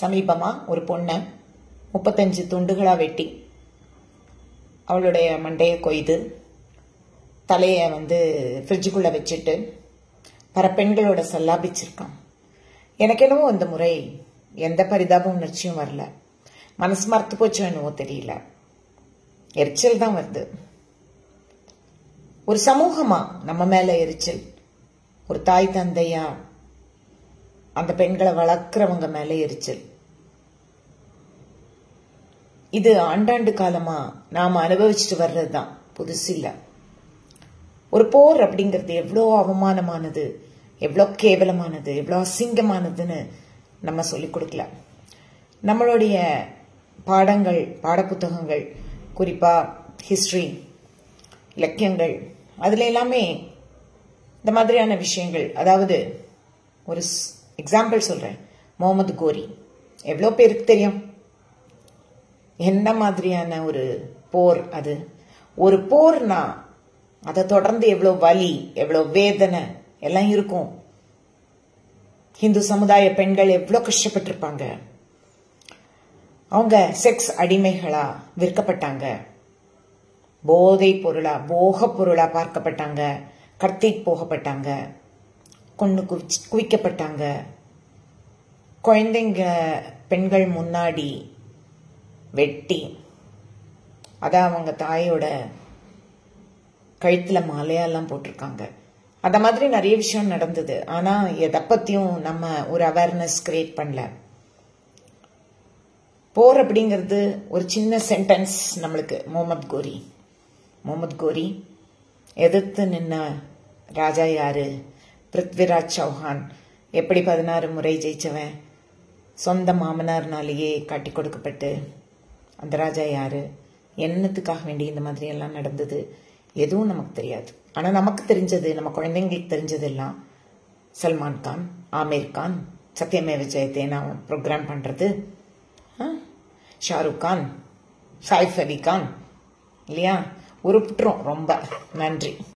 சமீபமாக ஒரு பொண்ணை முப்பத்தஞ்சு துண்டுகளாக வெட்டி அவளுடைய மண்டையை கொய்து தலையை வந்து ஃப்ரிட்ஜுக்குள்ளே வச்சுட்டு பல பெண்களோட சல்லாபிச்சிருக்கான். எனக்கு அந்த முறை எந்த பரிதாப உணர்ச்சியும் வரல. மனசு மறுத்து போச்சோ என்னவோ தெரியல. எரிச்சல் தான் வருது. ஒரு சமூகமா நம்ம மேலே எரிச்சல். ஒரு தாய் தந்தையா அந்த பெண்களை வளர்க்குறவங்க மேலே எரிச்சல். இது ஆண்டாண்டு காலமாக நாம் அனுபவிச்சுட்டு வர்றதுதான். புதுசு இல்லை. ஒரு போர் அப்படிங்கிறது எவ்வளோ அவமானமானது எவ்வளோ கேவலமானது எவ்வளோ அசிங்கமானதுன்னு நம்ம சொல்லிக் கொடுக்கல. நம்மளுடைய பாடங்கள் பாடப்புத்தகங்கள் குறிப்பாக ஹிஸ்ட்ரி இலக்கியங்கள் அதில் எல்லாமே இந்த மாதிரியான விஷயங்கள் அதாவது ஒரு எக்ஸாம்பிள் சொல்கிறேன் முகமது கோரி எவ்வளோ பேருக்கு தெரியும்? என்ன மாதிரியான ஒரு போர் அது? ஒரு போர்னா அதை தொடர்ந்து எவ்வளோ வலி எவ்வளோ வேதனை எல்லாம் இருக்கும். ஹிந்து சமுதாய பெண்கள் எவ்வளோ கஷ்டப்பட்டிருப்பாங்க? அவங்க செக்ஸ் அடிமைகளா விற்கப்பட்டாங்க. போதை பொருளா போக பொருளா பார்க்கப்பட்டாங்க. கடத்தி போகப்பட்டாங்க. கொண்டு குவிச்சு குவிக்கப்பட்டாங்க. குழந்தைங்க பெண்கள் முன்னாடி வெட்டி அதான் அவங்க தாயோட கழுத்தில் மாலையெல்லாம் போட்டிருக்காங்க. அந்த மாதிரி நிறைய விஷயம் நடந்தது. ஆனால் எதை பற்றியும் நம்ம ஒரு அவேர்னஸ் கிரியேட் பண்ணல. போர் அப்படிங்கிறது ஒரு சின்ன சென்டென்ஸ் நம்மளுக்கு. முகமது கோரி. முகமது கோரி எதிர்த்து நின்ன ராஜா யாரு? பிருத்விராஜ் சௌஹான் எப்படி பதினாறு முறை ஜெயிச்சவன்? சொந்த மாமனார்னாலேயே காட்டி கொடுக்கப்பட்டு அந்த ராஜா யாரு? என்னத்துக்காக வேண்டி இந்த மாதிரியெல்லாம் நடந்தது? எதுவும் நமக்கு தெரியாது. ஆனால் நமக்கு தெரிஞ்சது நம்ம குழந்தைங்களுக்கு தெரிஞ்சதெல்லாம் சல்மான் கான் ஆமீர் கான் சத்யமேவ ஜெயத்தே நான் ப்ரோக்ராம் பண்ணுறது ஷாருக் கான் சாய்ஃப் அலி கான் இல்லையா? உருப்பிட்டுரும் ரொம்ப. நன்றி.